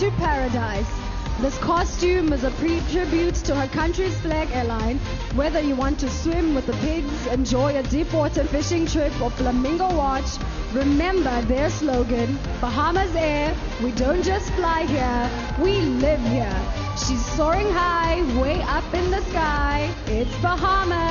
to paradise. This costume is a tribute to her country's flag airline. Whether you want to swim with the pigs, enjoy a deep water fishing trip, or flamingo watch, remember their slogan Bahamasair, we don't just fly here, we live here. She's soaring high, way up in the sky. It's Bahamas.